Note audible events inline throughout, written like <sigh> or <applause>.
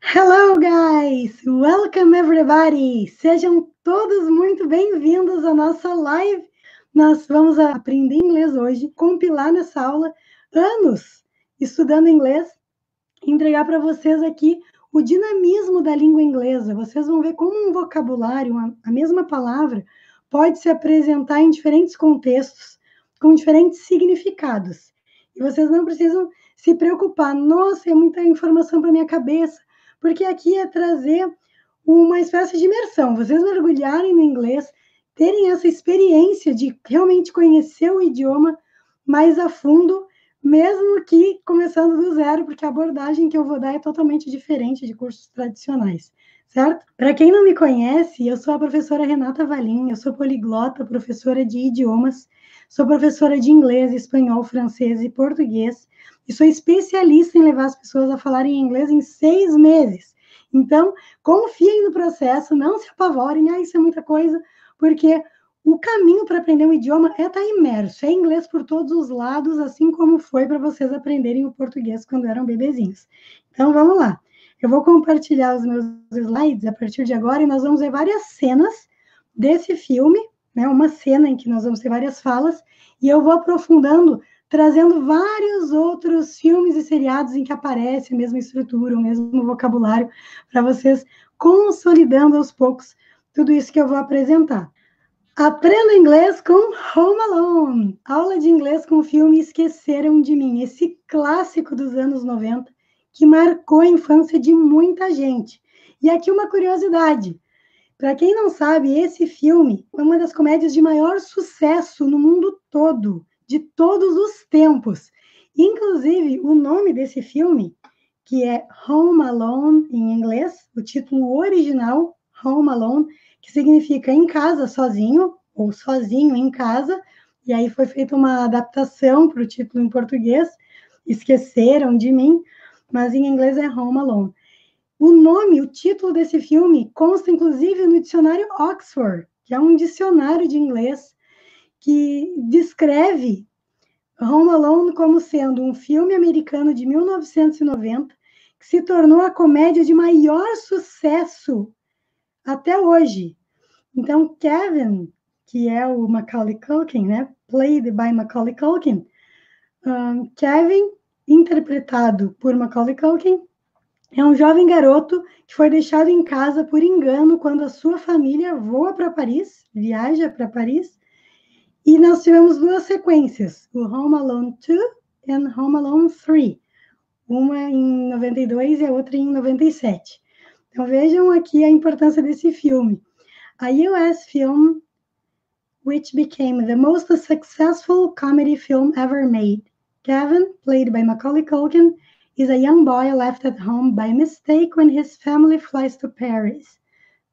Hello, guys! Welcome, everybody! Sejam todos muito bem-vindos à nossa live. Nós vamos aprender inglês hoje, compilar nessa aula anos estudando inglês, entregar para vocês aqui o dinamismo da língua inglesa. Vocês vão ver como um vocabulário, a mesma palavra, pode se apresentar em diferentes contextos, com diferentes significados. E vocês não precisam se preocupar, nossa, é muita informação para minha cabeça porque aqui é trazer uma espécie de imersão, vocês mergulharem no inglês, terem essa experiência de realmente conhecer o idioma mais a fundo, mesmo que começando do zero, porque a abordagem que eu vou dar é totalmente diferente de cursos tradicionais, certo? Para quem não me conhece, eu sou a professora Renata Valim, eu sou poliglota, professora de idiomas, sou professora de inglês, espanhol, francês e português, e sou especialista em levar as pessoas a falarem inglês em seis meses. Então, confiem no processo, não se apavorem, ah, isso é muita coisa, porque o caminho para aprender um idioma é estar tá imerso, é inglês por todos os lados, assim como foi para vocês aprenderem o português quando eram bebezinhos. Então, vamos lá. Eu vou compartilhar os meus slides a partir de agora e nós vamos ver várias cenas desse filme, né? Uma cena em que nós vamos ter várias falas e eu vou aprofundando trazendo vários outros filmes e seriados em que aparece a mesma estrutura, o mesmo vocabulário, para vocês consolidando aos poucos tudo isso que eu vou apresentar. Aprenda inglês com Home Alone, aula de inglês com o filme Esqueceram de Mim, esse clássico dos anos 90 que marcou a infância de muita gente. E aqui uma curiosidade. Para quem não sabe, esse filme é uma das comédias de maior sucesso no mundo todo de todos os tempos. Inclusive, o nome desse filme, que é Home Alone em inglês, o título original, Home Alone, que significa em casa sozinho, ou sozinho em casa, e aí foi feita uma adaptação para o título em português, Esqueceram de Mim, mas em inglês é Home Alone. O nome, o título desse filme consta inclusive no dicionário Oxford, que é um dicionário de inglês que descreve Home Alone como sendo um filme americano de 1990 que se tornou a comédia de maior sucesso até hoje. Então, Kevin, que é o Macaulay Culkin, né? Played by Macaulay Culkin. Um, Kevin, interpretado por Macaulay Culkin, é um jovem garoto que foi deixado em casa por engano quando a sua família voa para Paris, viaja para Paris, e nós tivemos duas sequências, o Home Alone 2 e Home Alone 3, uma em 92 e a outra em 97. Então vejam aqui a importância desse filme. A US film which became the most successful comedy film ever made. Kevin, played by Macaulay Culkin, is a young boy left at home by mistake when his family flies to Paris.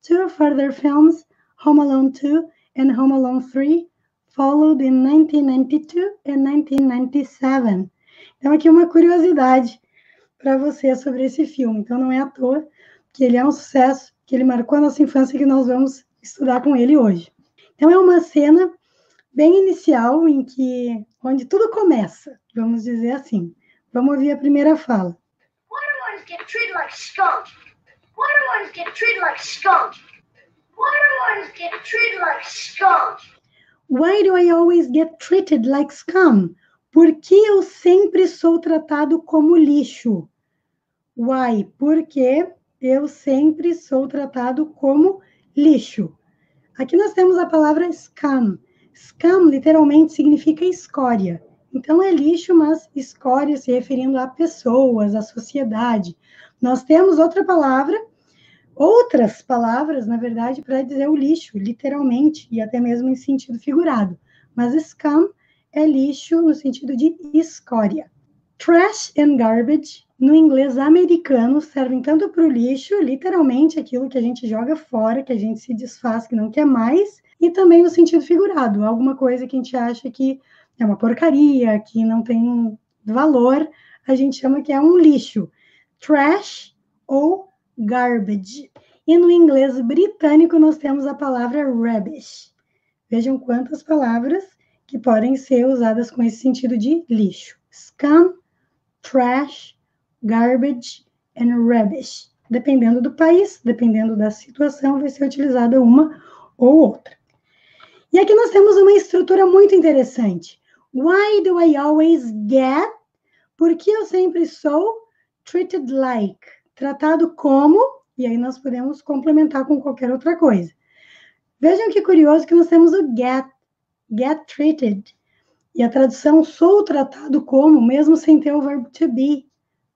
Two further films, Home Alone 2 and Home Alone 3, followed in 1992 and 1997. Então, aqui uma curiosidade para você sobre esse filme. Então, não é à toa que ele é um sucesso, que ele marcou a nossa infância que nós vamos estudar com ele hoje. Então, é uma cena bem inicial em que, onde tudo começa, vamos dizer assim. Vamos ouvir a primeira fala. I get treated like skunk? I get treated like skunk? I get treated like skunk? Why do I always get treated like scum? Por que eu sempre sou tratado como lixo? Why? Porque eu sempre sou tratado como lixo. Aqui nós temos a palavra scum. Scum literalmente significa escória. Então é lixo, mas escória se referindo a pessoas, à sociedade. Nós temos outra palavra outras palavras, na verdade, para dizer o lixo, literalmente, e até mesmo em sentido figurado. Mas scum é lixo no sentido de escória. Trash and garbage, no inglês americano, servem tanto para o lixo, literalmente aquilo que a gente joga fora, que a gente se desfaz, que não quer mais, e também no sentido figurado, alguma coisa que a gente acha que é uma porcaria, que não tem valor, a gente chama que é um lixo. Trash ou garbage. E no inglês britânico nós temos a palavra rubbish. Vejam quantas palavras que podem ser usadas com esse sentido de lixo. Scum, trash, garbage and rubbish. dependendo do país, dependendo da situação, vai ser utilizada uma ou outra. E aqui nós temos uma estrutura muito interessante. Why do I always get? Porque eu sempre sou treated like, tratado como, e aí nós podemos complementar com qualquer outra coisa. Vejam que curioso que nós temos o get, get treated. E a tradução sou tratado como, mesmo sem ter o verbo to be.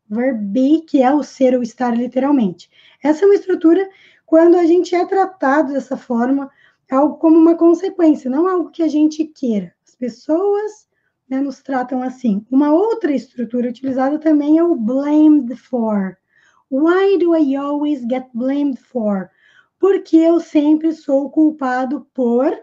Verb be, que é o ser ou estar literalmente. Essa é uma estrutura quando a gente é tratado dessa forma, algo como uma consequência, não algo que a gente queira. As pessoas né, nos tratam assim. Uma outra estrutura utilizada também é o blamed for. Why do I always get blamed for? Porque eu sempre sou culpado por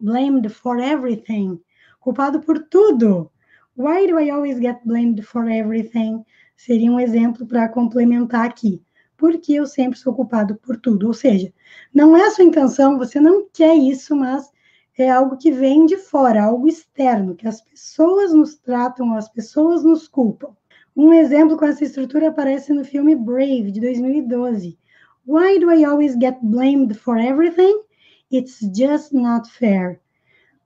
blamed for everything. Culpado por tudo. Why do I always get blamed for everything? Seria um exemplo para complementar aqui. Porque eu sempre sou culpado por tudo. Ou seja, não é a sua intenção, você não quer isso, mas é algo que vem de fora, algo externo, que as pessoas nos tratam, as pessoas nos culpam. Um exemplo com essa estrutura aparece no filme Brave, de 2012. Why do I always get blamed for everything? It's just not fair.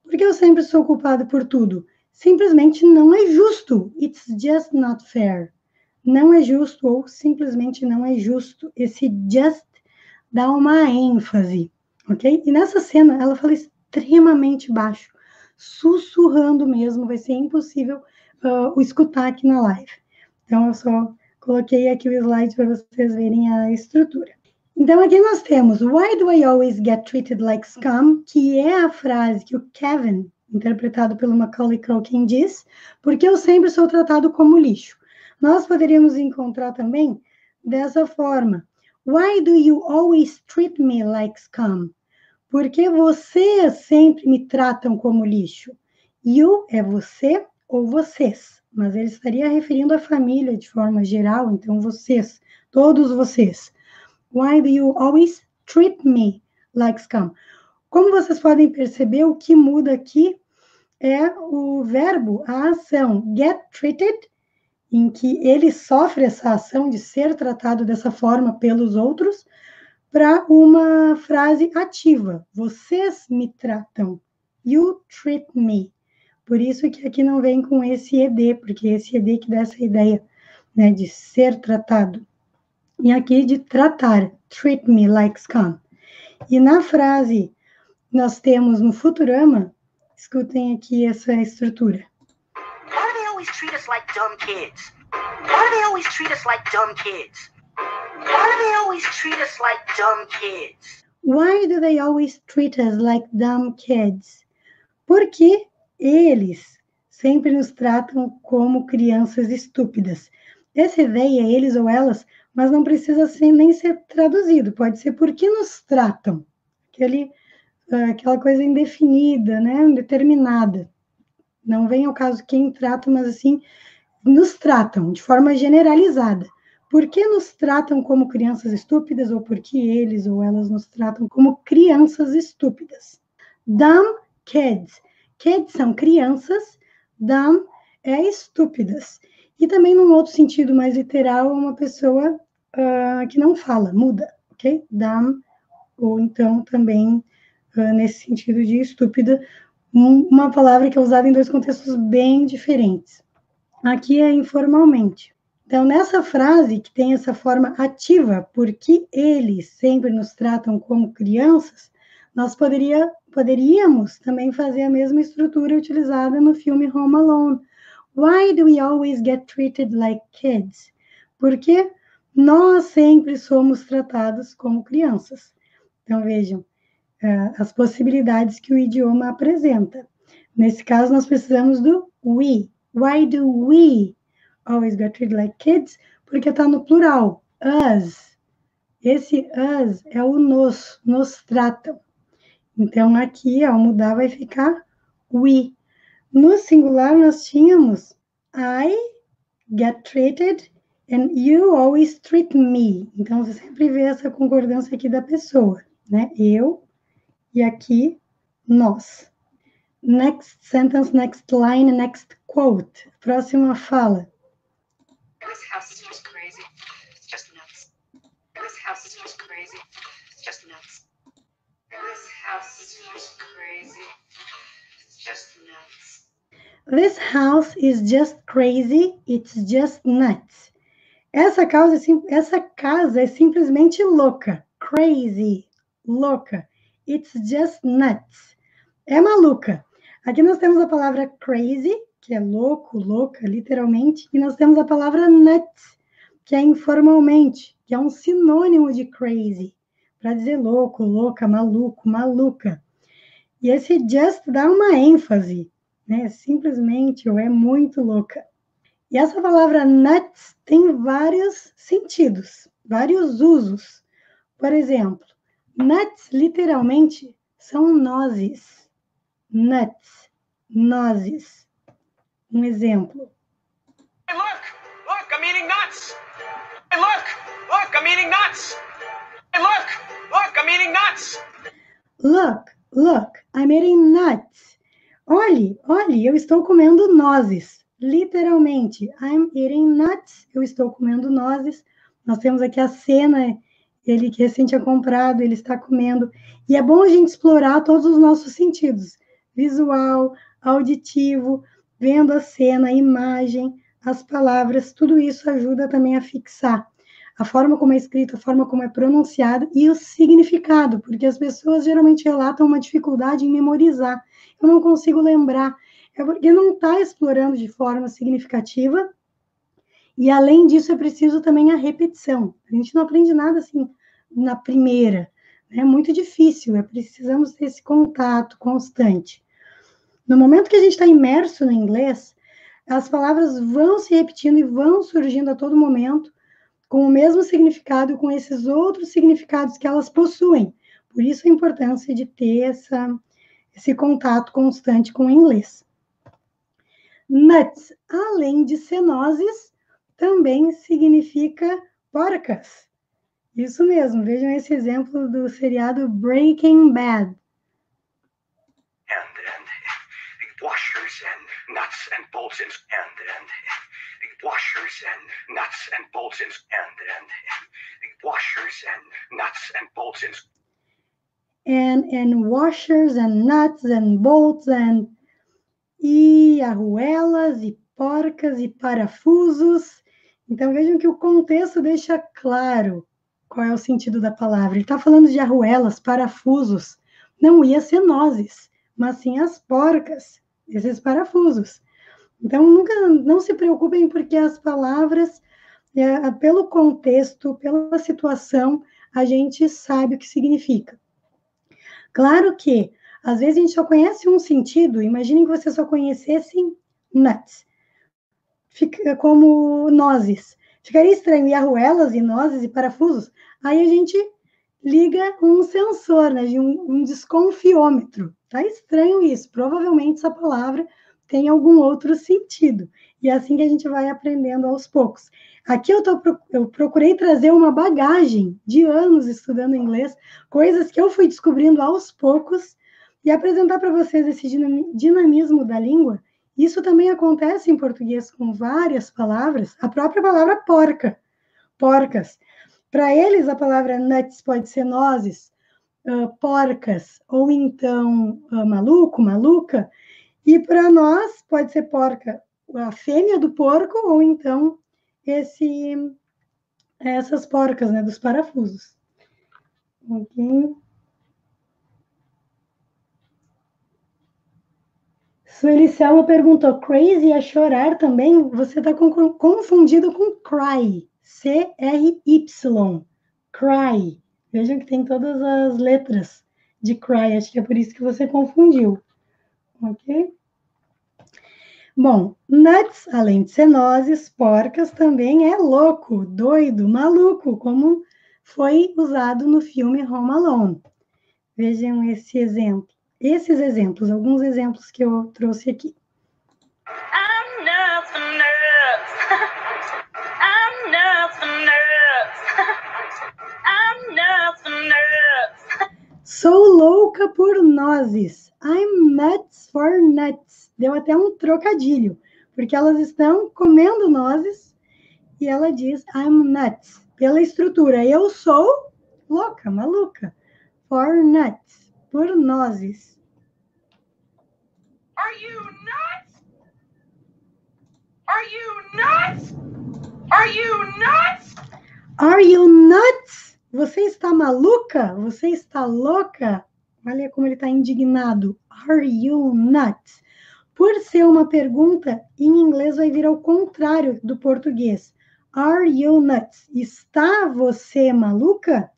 Porque eu sempre sou culpado por tudo. Simplesmente não é justo. It's just not fair. Não é justo ou simplesmente não é justo. Esse just dá uma ênfase, ok? E nessa cena ela fala extremamente baixo, sussurrando mesmo, vai ser impossível uh, o escutar aqui na live. Então, eu só coloquei aqui o slide para vocês verem a estrutura. Então, aqui nós temos Why do I always get treated like scum? Que é a frase que o Kevin, interpretado pelo Macaulay Culkin, diz, porque eu sempre sou tratado como lixo. Nós poderíamos encontrar também dessa forma. Why do you always treat me like scum? Porque vocês sempre me tratam como lixo. You é você ou vocês, mas ele estaria referindo à família de forma geral, então vocês, todos vocês. Why do you always treat me like scum? Como vocês podem perceber, o que muda aqui é o verbo, a ação get treated, em que ele sofre essa ação de ser tratado dessa forma pelos outros, para uma frase ativa. Vocês me tratam. You treat me. Por isso que aqui não vem com esse ed, porque esse ed que dá essa ideia né, de ser tratado. E aqui de tratar. Treat me like scum. E na frase nós temos no Futurama, escutem aqui essa estrutura. Why do they always treat us like dumb kids? Why do they always treat us like dumb kids? Why do they always treat us like dumb kids? Why do they always treat us like dumb kids? Porque eles sempre nos tratam como crianças estúpidas. Essa ideia, eles ou elas, mas não precisa ser, nem ser traduzido, pode ser porque nos tratam. Aquele, ah, aquela coisa indefinida, né, indeterminada. Não vem ao caso quem trata, mas assim, nos tratam de forma generalizada. Por que nos tratam como crianças estúpidas ou por que eles ou elas nos tratam como crianças estúpidas? Dumb kids. Kids são crianças, dumb é estúpidas. E também, num outro sentido mais literal, uma pessoa uh, que não fala, muda, ok? Dumb, ou então também uh, nesse sentido de estúpida, um, uma palavra que é usada em dois contextos bem diferentes. Aqui é informalmente. Então, nessa frase que tem essa forma ativa, porque eles sempre nos tratam como crianças, nós poderia, poderíamos também fazer a mesma estrutura utilizada no filme Home Alone. Why do we always get treated like kids? Porque nós sempre somos tratados como crianças. Então, vejam uh, as possibilidades que o idioma apresenta. Nesse caso, nós precisamos do we. Why do we always get treated like kids, porque está no plural, us. Esse us é o nos, nos tratam. Então, aqui, ao mudar, vai ficar we. No singular, nós tínhamos I get treated and you always treat me. Então, você sempre vê essa concordância aqui da pessoa, né? Eu e aqui nós. Next sentence, next line, next quote. Próxima fala. This house is just crazy, it's just nuts. Essa, causa, essa casa é simplesmente louca. Crazy, louca. It's just nuts. É maluca. Aqui nós temos a palavra crazy, que é louco, louca, literalmente, e nós temos a palavra nuts, que é informalmente, que é um sinônimo de crazy, para dizer louco, louca, maluco, maluca. E esse just dá uma ênfase, né? Simplesmente ou é muito louca. E essa palavra nuts tem vários sentidos, vários usos. Por exemplo, nuts literalmente são nozes. Nuts, nozes. Um exemplo. Hey, look, look, I'm eating nuts. Hey, look, look, I'm eating nuts. Hey, look, look, I'm eating nuts. Look, look, I'm eating nuts. Olhe, olhe, eu estou comendo nozes. Literalmente, I'm eating nuts. Eu estou comendo nozes. Nós temos aqui a cena, ele que recente tinha comprado, ele está comendo. E é bom a gente explorar todos os nossos sentidos: visual, auditivo, vendo a cena, a imagem, as palavras, tudo isso ajuda também a fixar a forma como é escrito, a forma como é pronunciado e o significado, porque as pessoas geralmente relatam uma dificuldade em memorizar. Eu não consigo lembrar, é porque não está explorando de forma significativa. E além disso, é preciso também a repetição. A gente não aprende nada assim na primeira. É muito difícil, é precisamos ter esse contato constante. No momento que a gente está imerso no inglês, as palavras vão se repetindo e vão surgindo a todo momento, com o mesmo significado com esses outros significados que elas possuem. Por isso a importância de ter essa, esse contato constante com o inglês. Nuts, além de cenoses, também significa porcas. Isso mesmo, vejam esse exemplo do seriado Breaking Bad. And, and washers and nuts and bolts and, and, and washers and nuts and bolts and, and, and washers and nuts and bolts and and and washers and nuts and bolts and e arruelas e porcas e parafusos. Então vejam que o contexto deixa claro qual é o sentido da palavra. Ele está falando de arruelas, parafusos. Não ia ser nozes, mas sim as porcas, esses parafusos. Então, nunca, não se preocupem, porque as palavras, é, pelo contexto, pela situação, a gente sabe o que significa. Claro que, às vezes, a gente só conhece um sentido, imaginem que você só conhecesse nuts, fica como nozes. Ficaria estranho, e arruelas, e nozes, e parafusos. Aí a gente liga um sensor, né, um, um desconfiômetro. Tá estranho isso. Provavelmente essa palavra tem algum outro sentido. E é assim que a gente vai aprendendo aos poucos. Aqui eu, tô, eu procurei trazer uma bagagem de anos estudando inglês, coisas que eu fui descobrindo aos poucos, e apresentar para vocês esse dinamismo da língua. Isso também acontece em português com várias palavras, a própria palavra porca, porcas. Para eles, a palavra nuts pode ser nozes, uh, porcas, ou então uh, maluco, maluca, e para nós, pode ser porca, a fêmea do porco, ou então esse, essas porcas, né, dos parafusos. Ok. Sueli Selma perguntou: crazy é chorar também? Você está confundido com cry. C-R-Y. Cry. Vejam que tem todas as letras de cry. Acho que é por isso que você confundiu. Ok? Bom, nuts, além de ser nozes, porcas, também é louco, doido, maluco, como foi usado no filme Home Alone. Vejam esse exemplo. Esses exemplos, alguns exemplos que eu trouxe aqui. Sou louca por nozes. I'm nuts for nuts deu até um trocadilho, porque elas estão comendo nozes e ela diz I'm nuts, pela estrutura. Eu sou louca, maluca. For nuts, por nozes. Are you nuts? Are you nuts? Are you nuts? Are you nuts? Você está maluca? Você está louca? Olha como ele está indignado. Are you nuts? Por ser uma pergunta, em inglês vai vir ao contrário do português. Are you nuts? Está você maluca?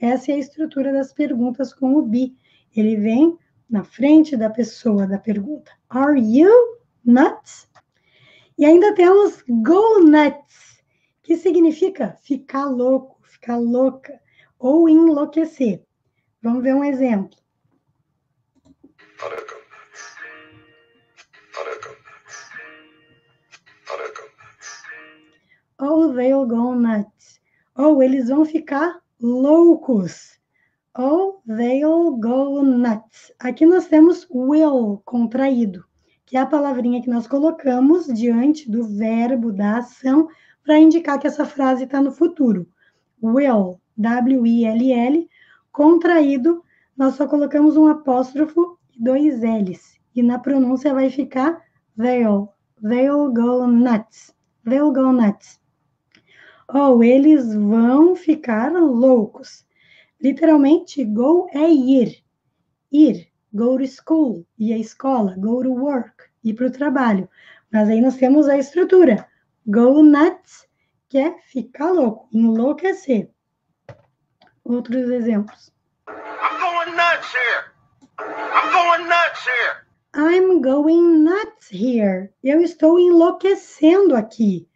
Essa é a estrutura das perguntas com o be. Ele vem na frente da pessoa da pergunta. Are you nuts? E ainda temos go nuts, que significa ficar louco, ficar louca ou enlouquecer. Vamos ver um exemplo. Oh, they'll go nuts. Ou oh, eles vão ficar loucos. Oh, they'll go nuts. Aqui nós temos will contraído, que é a palavrinha que nós colocamos diante do verbo da ação para indicar que essa frase está no futuro. Will, W-I-L-L, contraído, nós só colocamos um apóstrofo e dois L's. E na pronúncia vai ficar they'll. They'll go nuts. They'll go nuts ou eles vão ficar loucos. Literalmente, go é ir. Ir, go to school, ir à escola, go to work, ir para o trabalho. Mas aí nós temos a estrutura. Go nuts, que é ficar louco, enlouquecer. Outros exemplos. I'm going nuts here. I'm going nuts here. I'm going nuts here. Eu estou enlouquecendo aqui.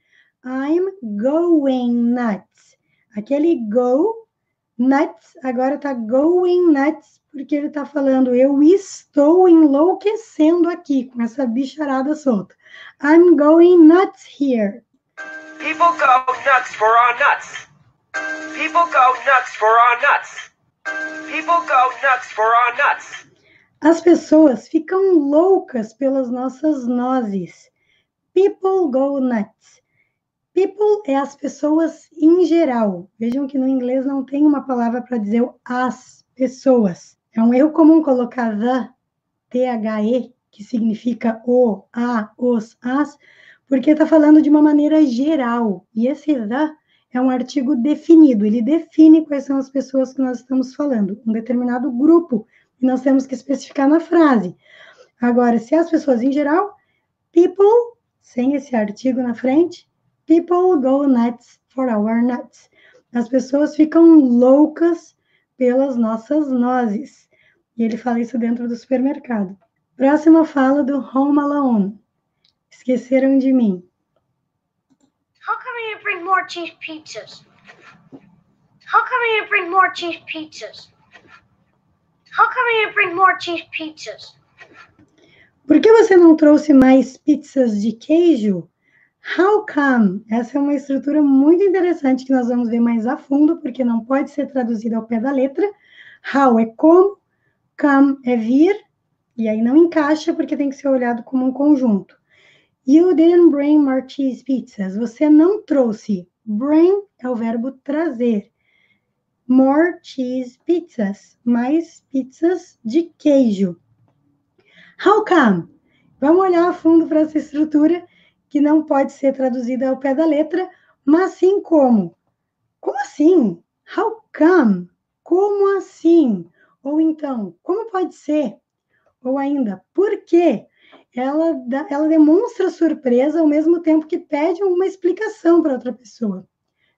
I'm going nuts. Aquele go nuts agora tá going nuts porque ele tá falando eu estou enlouquecendo aqui com essa bicharada solta. I'm going nuts here. People go nuts for our nuts. People go nuts for our nuts. People go nuts for our nuts. As pessoas ficam loucas pelas nossas nozes. People go nuts. People é as pessoas em geral. Vejam que no inglês não tem uma palavra para dizer as pessoas. É um erro comum colocar the, T-H-E, que significa o, a, os, as, porque está falando de uma maneira geral. E esse the é um artigo definido, ele define quais são as pessoas que nós estamos falando, um determinado grupo, e nós temos que especificar na frase. Agora, se as pessoas em geral, people, sem esse artigo na frente, People go nuts for our nuts. As pessoas ficam loucas pelas nossas nozes. E ele fala isso dentro do supermercado. Próxima fala do Home Alone. Esqueceram de mim. How come you bring more cheese pizzas? How come you bring more cheese pizzas? How come you bring more cheese pizzas? Por que você não trouxe mais pizzas de queijo? How come? Essa é uma estrutura muito interessante que nós vamos ver mais a fundo, porque não pode ser traduzida ao pé da letra. How é como, come é vir, e aí não encaixa porque tem que ser olhado como um conjunto. You didn't bring more cheese pizzas. Você não trouxe. Bring é o verbo trazer. More cheese pizzas. Mais pizzas de queijo. How come? Vamos olhar a fundo para essa estrutura que não pode ser traduzida ao pé da letra, mas sim como. Como assim? How come? Como assim? Ou então, como pode ser? Ou ainda, por quê? Ela, ela demonstra surpresa ao mesmo tempo que pede uma explicação para outra pessoa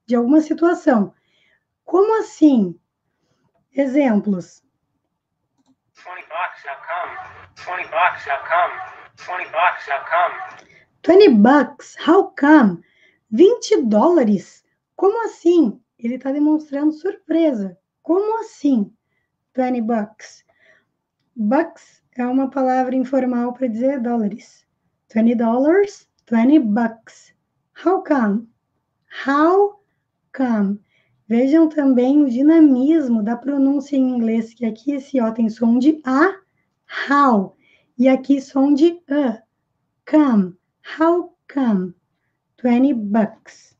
de alguma situação. Como assim? Exemplos. 20 bucks, how come? 20 bucks, how come? 20 bucks, how come? 20 bucks, how come? 20 dólares? Como assim? Ele está demonstrando surpresa. Como assim? 20 bucks. Bucks é uma palavra informal para dizer dólares. 20 dollars, 20 bucks. How come? How come? Vejam também o dinamismo da pronúncia em inglês, que aqui esse O tem som de A, how, e aqui som de A, come. How come? 20 bucks.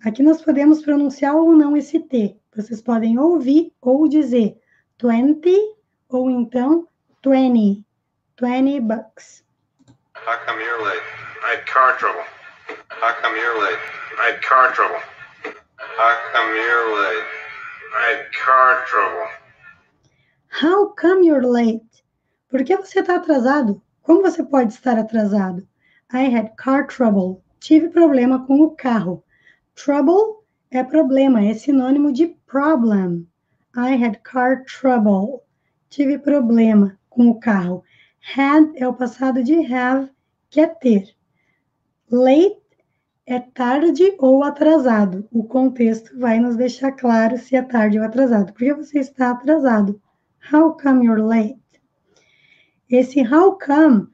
Aqui nós podemos pronunciar ou não esse T. Vocês podem ouvir ou dizer 20 ou então 20. 20 bucks. How come you're late? I had car trouble. How come you're late? I had car trouble. How come you're late? I had car trouble. How come you're late? Por que você está atrasado? Como você pode estar atrasado? I had car trouble. Tive problema com o carro. Trouble é problema, é sinônimo de problem. I had car trouble. Tive problema com o carro. Had é o passado de have, que é ter. Late é tarde ou atrasado. O contexto vai nos deixar claro se é tarde ou atrasado. Por que você está atrasado? How come you're late? Esse how come,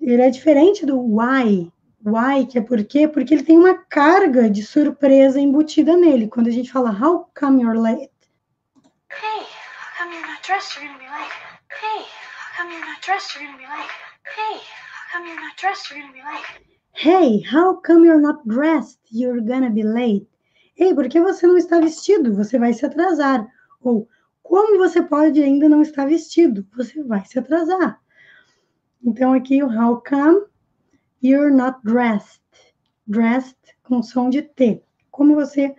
ele é diferente do why. Why, que é por quê? Porque ele tem uma carga de surpresa embutida nele. Quando a gente fala how come you're late. Hey, how come you're not dressed? You're gonna be late. Hey, come you're not dressed? You're gonna be late. Hey, how come you're not dressed? You're gonna be late. Hey, how come you're not dressed? You're gonna be late. Ei, por que você não está vestido? Você vai se atrasar. Ou como você pode ainda não estar vestido? Você vai se atrasar. Então aqui o how come you're not dressed. Dressed com som de T. Como você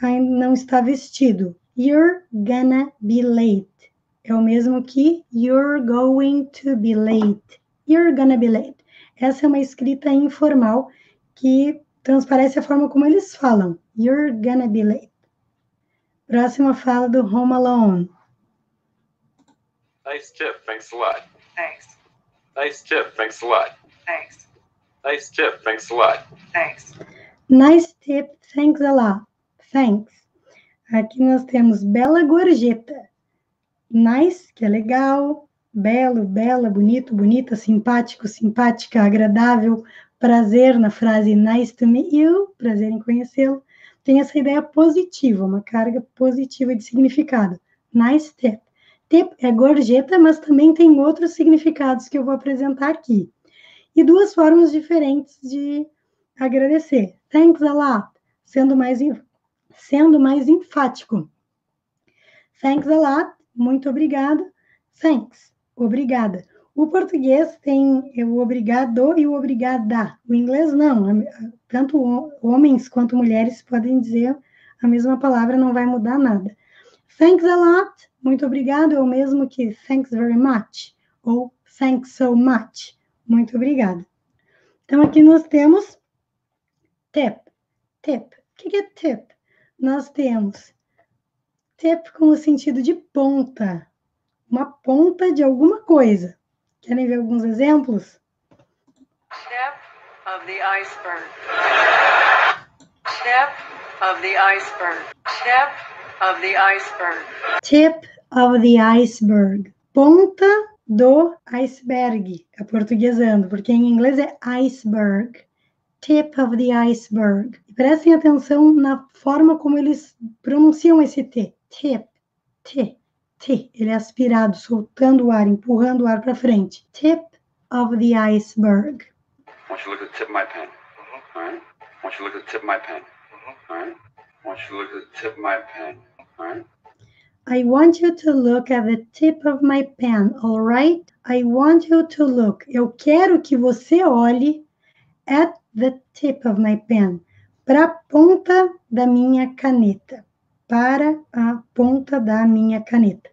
ainda não está vestido? You're gonna be late. É o mesmo que you're going to be late. You're gonna be late. Essa é uma escrita informal que transparece a forma como eles falam. You're gonna be late. Próxima fala do Home Alone. Nice tip. Thanks a lot. Thanks. Nice tip. Thanks a lot. Thanks. Nice tip. Thanks a lot. Thanks. Nice tip, thanks a lot. Thanks. Aqui nós temos bela gorjeta. Nice, que é legal. Belo, bela, bonito, bonita, simpático, simpática, agradável. Prazer na frase nice to meet you. Prazer em conhecê-lo. Tem essa ideia positiva, uma carga positiva de significado. Nice tip. Tip é gorjeta, mas também tem outros significados que eu vou apresentar aqui. E duas formas diferentes de agradecer. Thanks a lot, sendo mais, sendo mais enfático. Thanks a lot, muito obrigado. Thanks, obrigada. O português tem o obrigado e o obrigada. O inglês não. Tanto homens quanto mulheres podem dizer a mesma palavra, não vai mudar nada. Thanks a lot, muito obrigado, é o mesmo que thanks very much ou thanks so much. Muito obrigada. Então aqui nós temos tip. Tip. O que é tip? Nós temos tip com o sentido de ponta. Uma ponta de alguma coisa. Querem ver alguns exemplos? Tip of the iceberg. Tip of the iceberg. Tip of the iceberg. Tip of the iceberg. Ponta do iceberg, aportuguesando, porque em inglês é iceberg. Tip of the iceberg. E prestem atenção na forma como eles pronunciam esse T. Tip, T, T. Ele é aspirado, soltando o ar, empurrando o ar para frente. Tip of the iceberg. I want you to look at the tip of my pen. All right. I want you to look at the tip of my pen. All right. I want you to look at the tip of my pen. All right. I want you to look at the tip of my pen, alright? I want you to look. Eu quero que você olhe at the tip of my pen. Para a ponta da minha caneta. Para a ponta da minha caneta.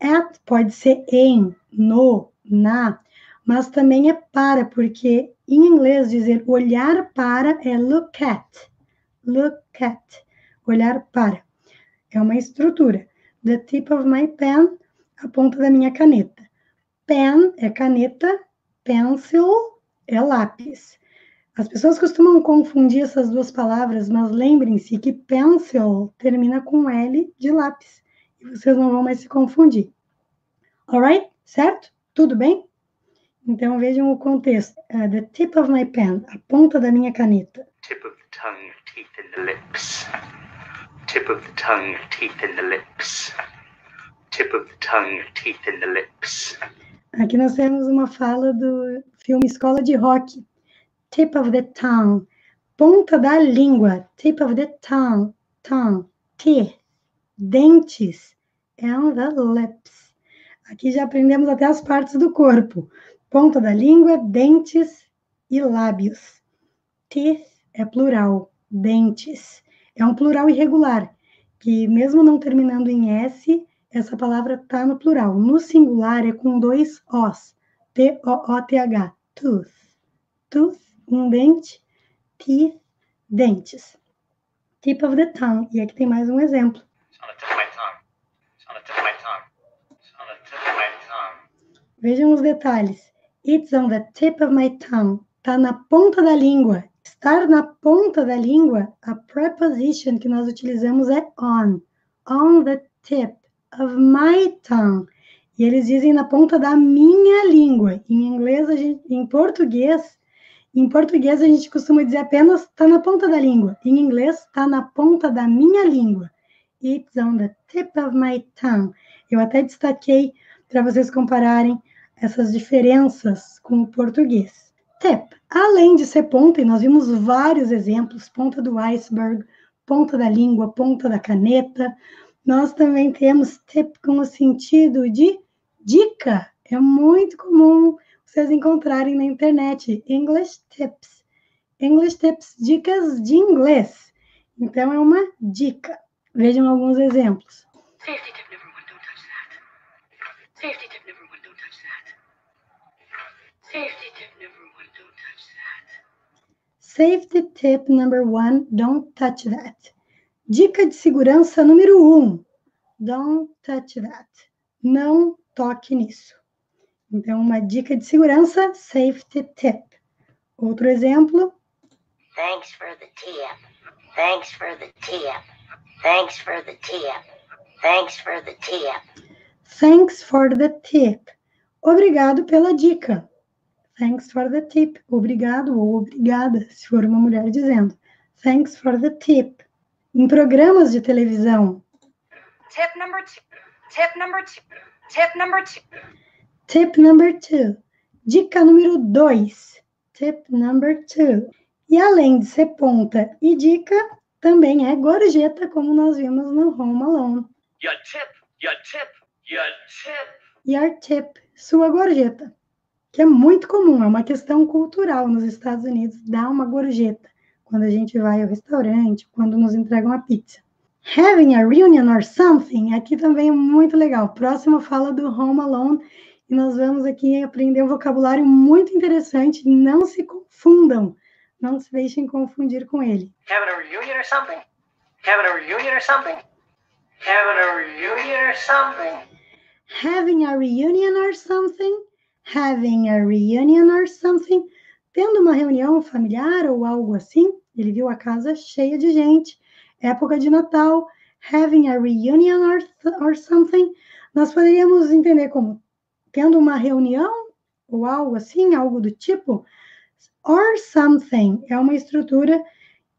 At pode ser em, no, na, mas também é para, porque em inglês dizer olhar para é look at. Look at. Olhar para. É uma estrutura. The tip of my pen, a ponta da minha caneta. Pen é caneta, pencil é lápis. As pessoas costumam confundir essas duas palavras, mas lembrem-se que pencil termina com L de lápis. E vocês não vão mais se confundir. Alright? Certo? Tudo bem? Então vejam o contexto. Uh, the tip of my pen, a ponta da minha caneta. Tip of the tongue, teeth in the lips. Tip of the tongue, teeth in the lips. Tip of the tongue, teeth in the lips. Aqui nós temos uma fala do filme Escola de Rock. Tip of the tongue. Ponta da língua. Tip of the tongue. Tongue. Teeth. Dentes. And the lips. Aqui já aprendemos até as partes do corpo. Ponta da língua, dentes e lábios. Teeth é plural, dentes. É um plural irregular, que mesmo não terminando em S, essa palavra está no plural. No singular é com dois Os, T-O-O-T-H, tooth. Tooth, um dente, teeth, dentes. Tip of the tongue, e aqui tem mais um exemplo. It's on the tip of my tongue. It's on the tip of my tongue. It's on the tip of my tongue. Vejam os detalhes. It's on the tip of my tongue. Está na ponta da língua. Estar na ponta da língua, a preposition que nós utilizamos é on. On the tip of my tongue. E eles dizem na ponta da minha língua. Em inglês, gente, em português, em português a gente costuma dizer apenas está na ponta da língua. Em inglês, está na ponta da minha língua. It's on the tip of my tongue. Eu até destaquei para vocês compararem essas diferenças com o português. Tip, além de ser ponta, e nós vimos vários exemplos, ponta do iceberg, ponta da língua, ponta da caneta, nós também temos tip com o sentido de dica. É muito comum vocês encontrarem na internet English tips. English tips, dicas de inglês. Então é uma dica. Vejam alguns exemplos. Safety tip number one, don't touch that. Safety tip number one, don't touch that. Safety tip number one, don't touch that. Safety tip number one, don't touch that. Dica de segurança número um, don't touch that. Não toque nisso. Então, uma dica de segurança, safety tip. Outro exemplo, Thanks for the tip. Thanks for the tip. Thanks for the tip. Thanks for the tip. thanks for the tip. Obrigado pela dica. Thanks for the tip. Obrigado ou obrigada, se for uma mulher dizendo. Thanks for the tip. Em programas de televisão, Tip number two. Tip number two. Tip number two. Tip number two. Dica número dois. Tip number two. E além de ser ponta e dica, também é gorjeta, como nós vimos no Home Alone. Your tip, your tip, your tip. Your tip, sua gorjeta. Que é muito comum, é uma questão cultural nos Estados Unidos, dar uma gorjeta quando a gente vai ao restaurante, quando nos entregam a pizza. Having a reunion or something, aqui também é muito legal. Próxima fala do Home Alone e nós vamos aqui aprender um vocabulário muito interessante. Não se confundam, não se deixem confundir com ele. Having a reunion or something? Having a reunion or something? Having a reunion or something? Having a reunion or something? Having a reunion or something? Tendo uma reunião familiar ou algo assim, ele viu a casa cheia de gente, época de Natal, having a reunion or, or something, nós poderíamos entender como tendo uma reunião ou algo assim, algo do tipo, or something é uma estrutura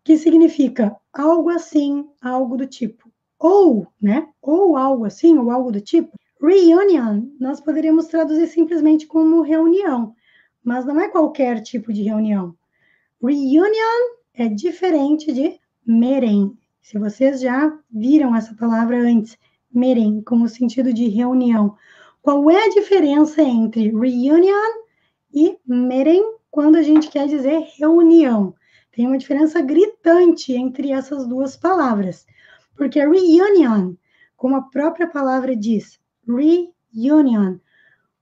que significa algo assim, algo do tipo, ou, né, ou algo assim, ou algo do tipo. Reunion, nós poderíamos traduzir simplesmente como reunião, mas não é qualquer tipo de reunião. Reunion é diferente de meeting. Se vocês já viram essa palavra antes, meeting, com o sentido de reunião. Qual é a diferença entre reunion e meeting quando a gente quer dizer reunião? Tem uma diferença gritante entre essas duas palavras. Porque reunion, como a própria palavra diz, reunion,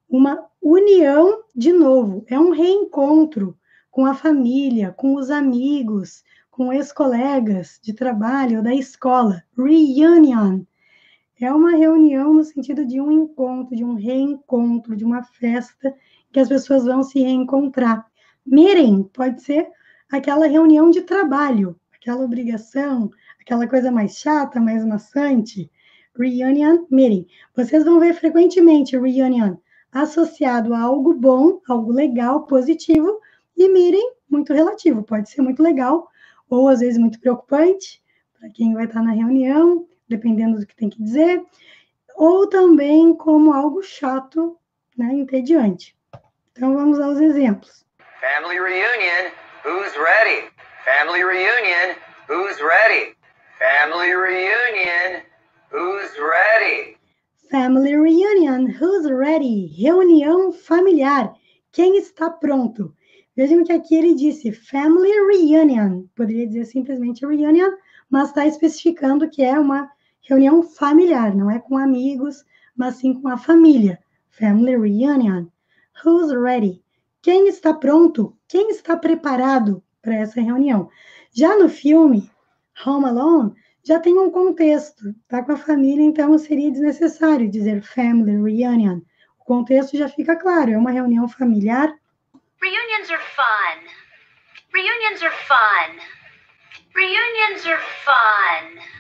uma união de novo, é um reencontro com a família, com os amigos, com ex-colegas de trabalho ou da escola. Reunion é uma reunião no sentido de um encontro, de um reencontro, de uma festa que as pessoas vão se reencontrar. Meeting pode ser aquela reunião de trabalho, aquela obrigação, aquela coisa mais chata, mais maçante. Reunion, meeting. Vocês vão ver frequentemente reunion associado a algo bom, algo legal, positivo, e meeting, muito relativo. Pode ser muito legal, ou às vezes muito preocupante, para quem vai estar na reunião, dependendo do que tem que dizer, ou também como algo chato, né, entediante. Então vamos aos exemplos. Family reunion, who's ready? Family reunion, who's ready? Family reunion, who's ready? Family reunion, who's ready? Reunião familiar. Quem está pronto? Vejam que aqui ele disse family reunion. Poderia dizer simplesmente reunion, mas está especificando que é uma reunião familiar, não é com amigos, mas sim com a família. Family reunion. Who's ready? Quem está pronto? Quem está preparado para essa reunião? Já no filme Home Alone, já tem um contexto, tá com a família, então seria desnecessário dizer family reunion. O contexto já fica claro, é uma reunião familiar. Reunions are fun. Reunions are fun. Reunions are fun.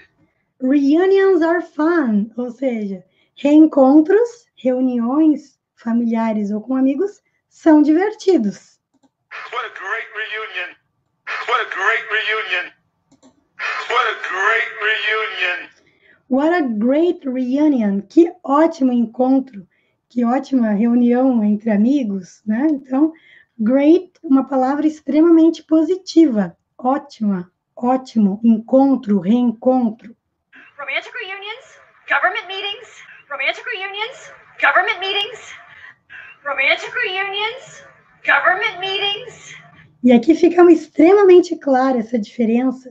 Reunions are fun, ou seja, reencontros, reuniões familiares ou com amigos são divertidos. What a great reunion! What a great reunion! What a great reunion! What a great reunion! Que ótimo encontro, que ótima reunião entre amigos, né? Então, great, uma palavra extremamente positiva, ótima, ótimo, encontro, reencontro. Romantic reunions, government meetings, romantic reunions, government meetings, romantic reunions, government meetings. E aqui fica extremamente clara essa diferença,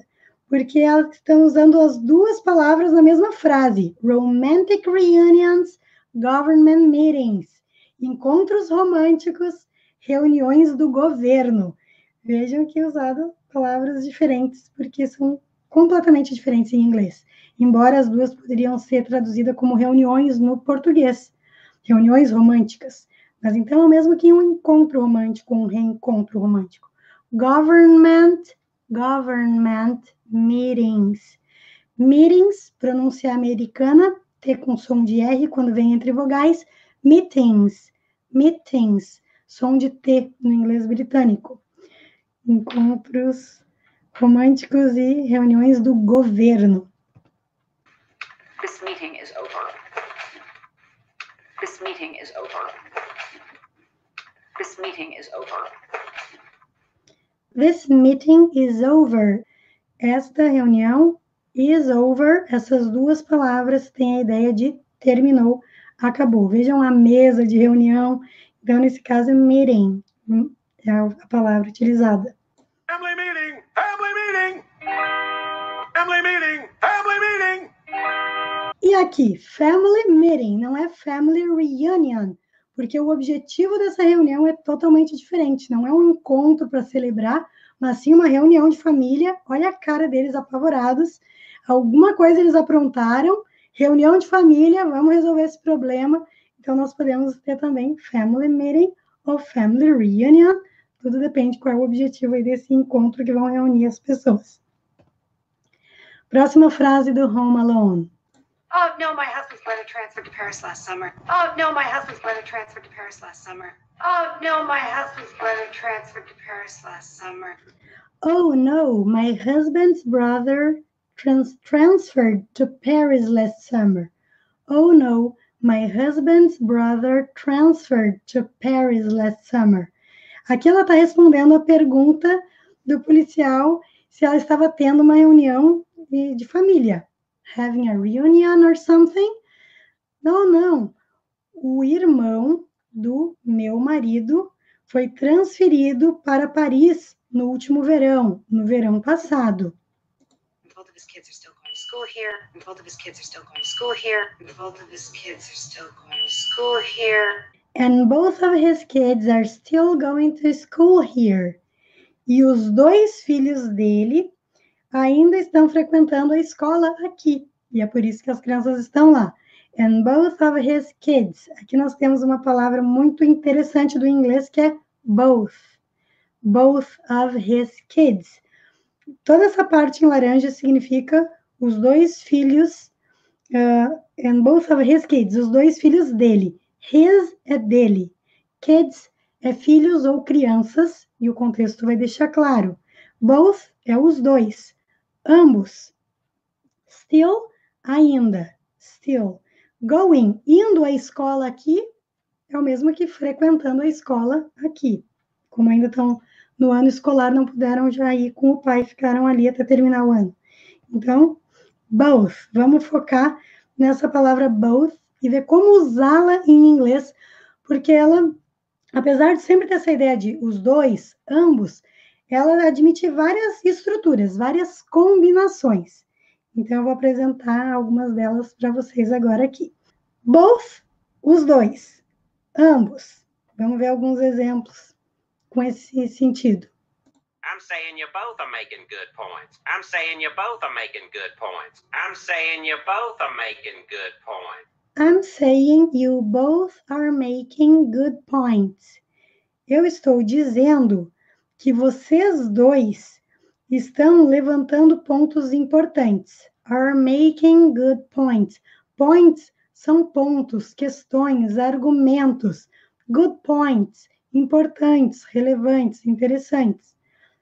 porque estão usando as duas palavras na mesma frase: romantic reunions, government meetings. Encontros românticos, reuniões do governo. Vejam que usado palavras diferentes, porque são completamente diferentes em inglês, embora as duas poderiam ser traduzidas como reuniões no português, reuniões românticas. Mas então é o mesmo que um encontro romântico, um reencontro romântico. Government, government meetings. Meetings, pronúncia americana, T com som de R quando vem entre vogais. Meetings, meetings, som de T no inglês britânico. Encontros românticos e reuniões do governo. This meeting is over. This meeting is over. This meeting is over. This meeting is over. Esta reunião is over. Essas duas palavras têm a ideia de terminou, acabou. Vejam a mesa de reunião. Então, nesse caso, é meeting. É a palavra utilizada. Family meeting! Family meeting! Family meeting! E aqui, family meeting, não é family reunion, porque o objetivo dessa reunião é totalmente diferente. Não é um encontro para celebrar, mas sim uma reunião de família. Olha a cara deles apavorados. Alguma coisa eles aprontaram. Reunião de família, vamos resolver esse problema. Então, nós podemos ter também family meeting ou family reunion. Tudo depende qual é o objetivo desse encontro que vão reunir as pessoas. Próxima frase do Home Alone. Oh, no, my husband's brother transferred to Paris last summer. Oh, no, my husband's brother transferred to Paris last summer. Oh, no, my husband's brother transferred to Paris last summer. Oh no, my husband's brother trans- transferred to Paris last summer. Oh no, my husband's brother transferred to Paris last summer. Aqui ela está respondendo a pergunta do policial se ela estava tendo uma reunião de, de família. Having a reunion or something? Não, não. O irmão do meu marido foi transferido para Paris no último verão, no verão passado. Both of his kids are still going to school here. And both of his kids are still going to school here. And both of his kids are still going to school here. And both of his kids are still going to school here. E os dois filhos dele ainda estão frequentando a escola aqui. E é por isso que as crianças estão lá. And both of his kids. Aqui nós temos uma palavra muito interessante do inglês que é both. Both of his kids. Toda essa parte em laranja significa os dois filhos, uh, and both of his kids, os dois filhos dele. His é dele. Kids é filhos ou crianças, e o contexto vai deixar claro. Both é os dois. Ambos. Still, ainda. Still. Going, indo à escola aqui, é o mesmo que frequentando a escola aqui. Como ainda estão no ano escolar, não puderam já ir com o pai, ficaram ali até terminar o ano. Então, both. Vamos focar nessa palavra both e ver como usá-la em inglês, porque ela apesar de sempre ter essa ideia de os dois, ambos, ela admite várias estruturas, várias combinações. Então, eu vou apresentar algumas delas para vocês agora aqui. Both, os dois, ambos. Vamos ver alguns exemplos com esse sentido. I'm saying you both are making good points. I'm saying you both are making good points. I'm saying you both are making good points. I'm saying you both are making good points. Eu estou dizendo que vocês dois estão levantando pontos importantes. Are making good points. Points são pontos, questões, argumentos. Good points, importantes, relevantes, interessantes.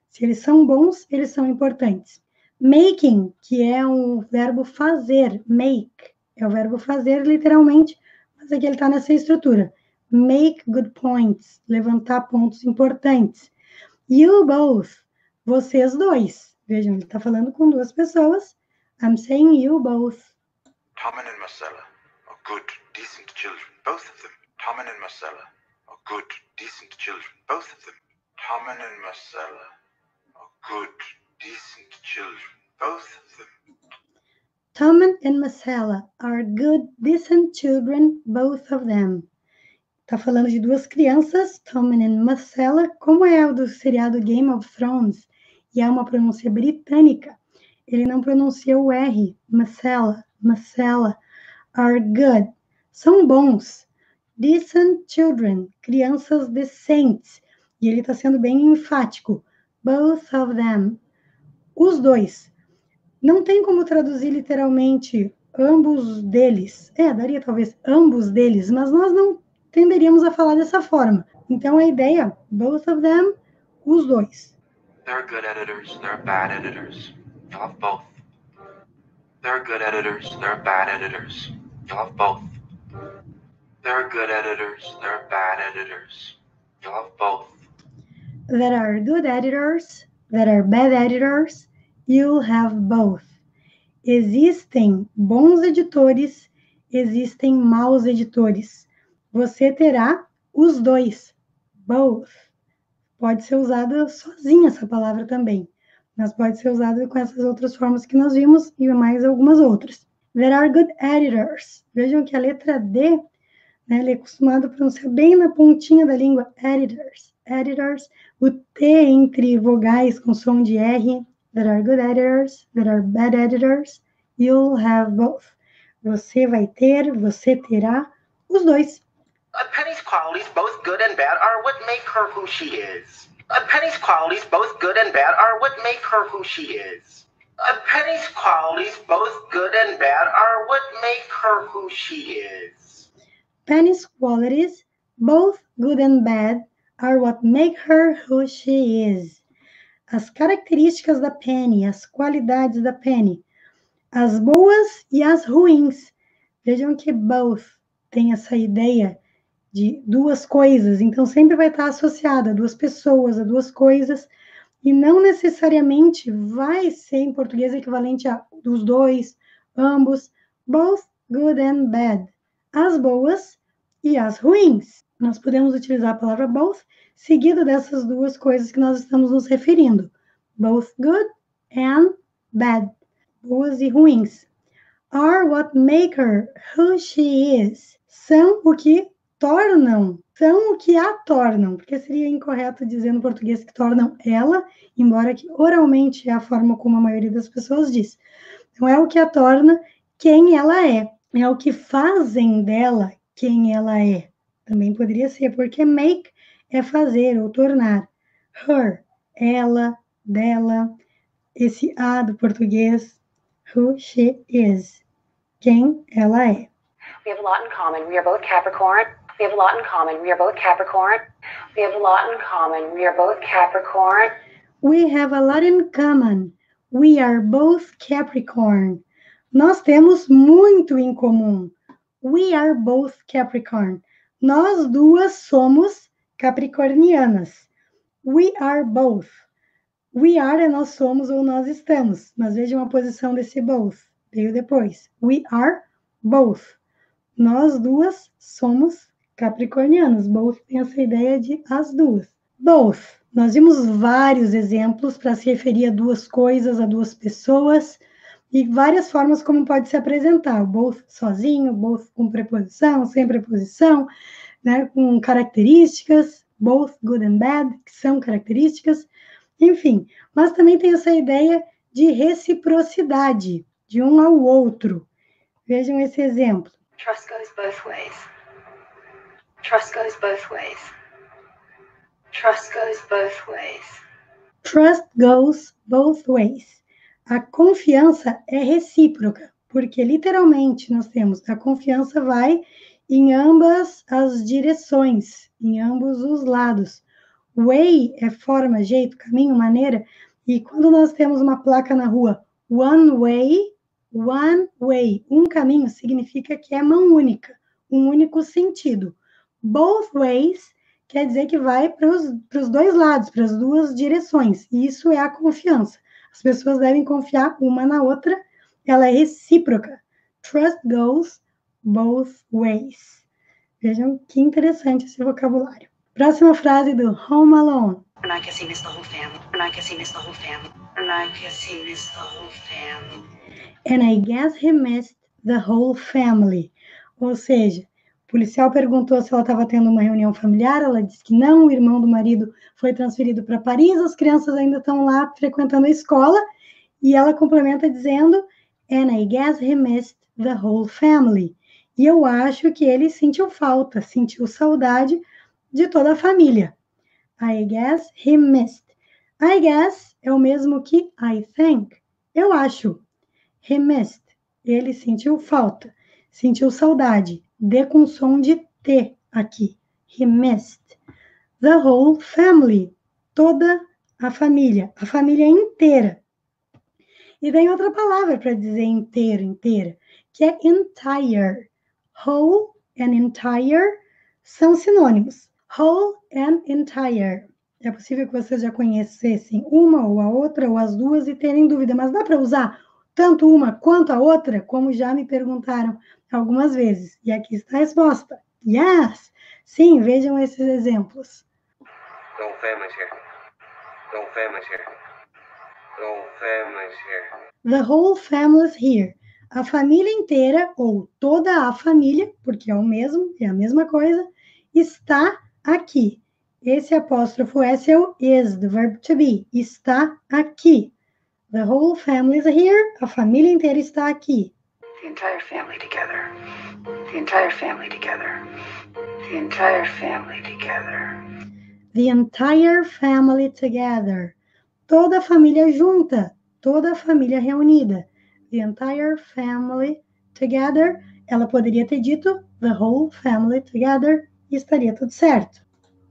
Se eles são bons, eles são importantes. Making, que é um verbo fazer, make, é o verbo fazer literalmente, mas aqui ele está nessa estrutura. Make good points, levantar pontos importantes. You both, vocês dois. Vejam, ele está falando com duas pessoas. I'm saying you both. Tommen and Marcella are good, decent children, both of them. Tommen and Marcella are good, decent children, both of them. Tommen and Marcella good, decent children, both of them. Tommen and Marcella are good, decent children, both of them. Tá falando de duas crianças, Tommen and Marcella, como é o do seriado Game of Thrones, e é uma pronúncia britânica, ele não pronuncia o R, Marcella, Marcella, are good, são bons, decent children, crianças decentes, e ele está sendo bem enfático, both of them. Os dois. Não tem como traduzir literalmente ambos deles. É, daria talvez ambos deles, mas nós não tenderíamos a falar dessa forma. Então a ideia, both of them, os dois. There are good editors, there are bad editors. You'll have both. There are good editors, there are bad editors. You'll have both. There are good editors, there are bad editors. You'll have both. There are good editors, there are bad editors, you'll have both. Existem bons editores, existem maus editores. Você terá os dois, both. Pode ser usada sozinha essa palavra também, mas pode ser usada com essas outras formas que nós vimos e mais algumas outras. There are good editors. Vejam que a letra D, né, ele é acostumado a pronunciar bem na pontinha da língua, editors editors, o T entre vogais com som de R. There are good editors, there are bad editors. You'll have both. Você vai ter, você terá os dois. Penny's qualities, both good and bad, are what make her who she is. A Penny's qualities, both good and bad, are what make her who she is. Penny's qualities, both good and bad, are what make her who she is. Penny's qualities, both good and bad, are what make her who she is. As características da Penny, as qualidades da Penny, as boas e as ruins. Vejam que both tem essa ideia de duas coisas, então sempre vai estar associada a duas pessoas, a duas coisas, e não necessariamente vai ser em português equivalente a dos dois, ambos, both good and bad, as boas e as ruins nós podemos utilizar a palavra both seguida dessas duas coisas que nós estamos nos referindo. Both good and bad. Boas e ruins. Are what make her who she is. São o que tornam, são o que a tornam, porque seria incorreto dizer no português que tornam ela, embora que oralmente é a forma como a maioria das pessoas diz. Não é o que a torna quem ela é, é o que fazem dela quem ela é. Também poderia ser, porque make é fazer ou tornar. Her, ela, dela, esse a do português, who she is, quem ela é. We have a lot in common. We are both Capricorn. We have a lot in common. We are both Capricorn. We have a lot in common. We are both Capricorn. We have a lot in common. We are both Capricorn. Nós temos muito em comum. We are both Capricorn. Nós duas somos capricornianas. We are both. We are é nós somos ou nós estamos. Mas vejam a posição desse both. Veio depois. We are both. Nós duas somos capricornianos. Both tem essa ideia de as duas. Both. Nós vimos vários exemplos para se referir a duas coisas, a duas pessoas, e várias formas como pode se apresentar. Both sozinho, both com preposição, sem preposição, né, com características, both good and bad, que são características, enfim. Mas também tem essa ideia de reciprocidade, de um ao outro. Vejam esse exemplo. Trust goes both ways. Trust goes both ways. Trust goes both ways. Trust goes both ways. A confiança é recíproca, porque literalmente nós temos a confiança vai em ambas as direções, em ambos os lados. Way é forma, jeito, caminho, maneira, e quando nós temos uma placa na rua, one way, one way, um caminho significa que é mão única, um único sentido. Both ways quer dizer que vai para os dois lados, para as duas direções. E isso é a confiança. As pessoas devem confiar uma na outra, ela é recíproca. Trust goes both ways. Vejam que interessante esse vocabulário. Próxima frase do Home Alone. And I he missed the whole family. And I guess he missed the whole family. And I guess he missed the whole family. And I guess he missed the whole family. Ou seja, o policial perguntou se ela estava tendo uma reunião familiar, ela disse que não, o irmão do marido foi transferido para Paris, as crianças ainda estão lá frequentando a escola, e ela complementa dizendo, and I guess he missed the whole family. E eu acho que ele sentiu falta, sentiu saudade de toda a família. I guess he missed. I guess é o mesmo que I think. Eu acho. He missed. Ele sentiu falta, sentiu saudade. D com som de T aqui. He missed. The whole family. Toda a família. A família inteira. E vem outra palavra para dizer inteiro, inteira, que é entire. Whole and entire são sinônimos. Whole and entire. É possível que vocês já conhecessem uma ou a outra, ou as duas, e terem dúvida, mas dá para usar tanto uma quanto a outra, como já me perguntaram algumas vezes. E aqui está a resposta. Yes! Sim, vejam esses exemplos. The whole family's here. The whole family's here. A família inteira, ou toda a família, porque é o mesmo, é a mesma coisa, está aqui. Esse apóstrofo S é o is, the verb to be. Está aqui. The whole family is here. A família inteira está aqui. The entire family together. The entire family together. The entire family together. The entire family together. Toda a família junta. Toda a família reunida. The entire family together. Ela poderia ter dito the whole family together e estaria tudo certo.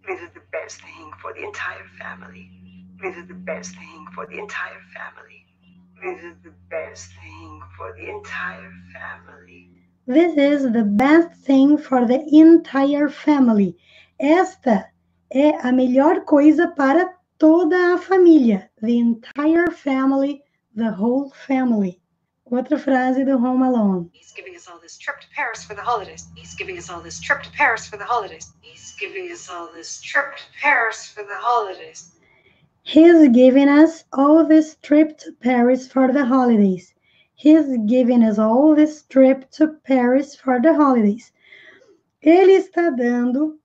This is the best thing for the entire family. This is the best thing for the entire family. This is the best thing for the entire family. This is the best thing for the entire family. Esta é a melhor coisa para toda a família. The entire family, the whole family. Outra frase do Home Alone. He's giving us all this trip to Paris for the holidays. He's giving us all this trip to Paris for the holidays. He's giving us all this trip to Paris for the holidays. He's giving us all this trip to Paris for the holidays. He's giving us all this trip to Paris for the holidays. Ele está dando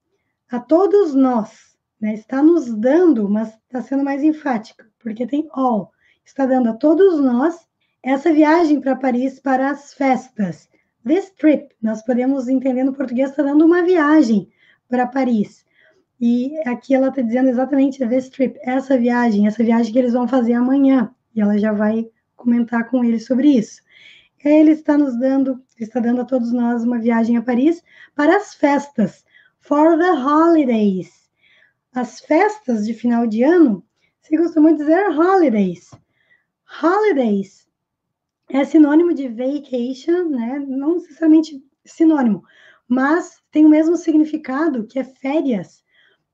a todos nós, né? Está nos dando, mas está sendo mais enfático, porque tem all. Está dando a todos nós essa viagem para Paris para as festas. This trip, nós podemos entender no português, está dando uma viagem para Paris. E aqui ela está dizendo exatamente this trip, essa viagem, essa viagem que eles vão fazer amanhã. E ela já vai comentar com ele sobre isso. Ele está nos dando, está dando a todos nós uma viagem a Paris para as festas, for the holidays. As festas de final de ano, se costuma dizer holidays. Holidays é sinônimo de vacation, né? Não necessariamente sinônimo, mas tem o mesmo significado, que é férias.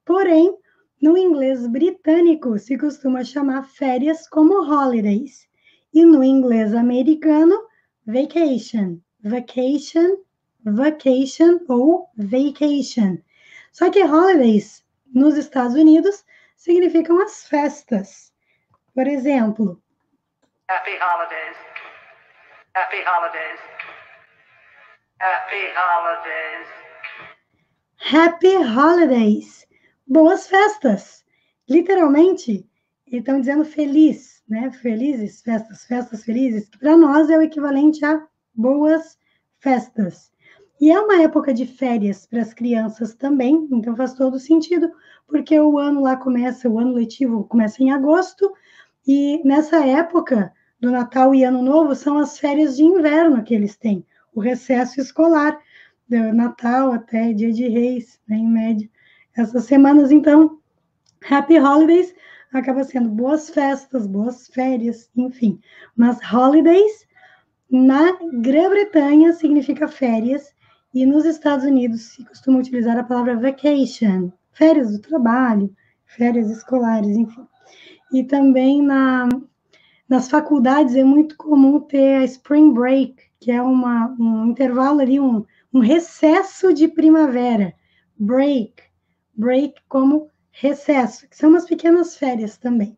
Porém, no inglês britânico se costuma chamar férias como holidays. E no inglês americano, vacation. Vacation, vacation ou vacation. Só que holidays nos Estados Unidos significam as festas. Por exemplo, Happy holidays. Happy holidays. Happy holidays. Happy Holidays. Boas festas. Literalmente, estão dizendo feliz, né? Felizes festas, festas felizes, que para nós é o equivalente a boas festas. E é uma época de férias para as crianças também, então faz todo sentido, porque o ano lá começa, o ano letivo começa em agosto, e nessa época do Natal e Ano Novo são as férias de inverno que eles têm, o recesso escolar, do Natal até Dia de Reis, né, em média. Essas semanas, então, Happy Holidays acaba sendo boas festas, boas férias, enfim. Mas holidays na Grã-Bretanha significa férias e nos Estados Unidos se costuma utilizar a palavra vacation, férias do trabalho, férias escolares, enfim. E também na, nas faculdades é muito comum ter a spring break, que é uma, um intervalo ali, um, um recesso de primavera. Break, break como recesso, que são umas pequenas férias também.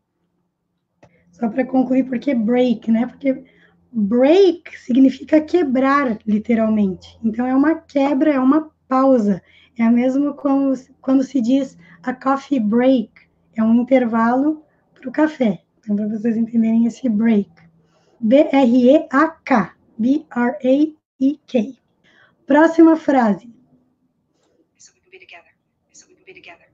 Só para concluir, porque break, né? Porque break significa quebrar, literalmente. Então, é uma quebra, é uma pausa. É a mesma como quando se diz a coffee break, é um intervalo para o café. Então, para vocês entenderem esse break. B-R-E-A-K. B-R-A-E-K. Próxima frase. So we can be together. So we can be together.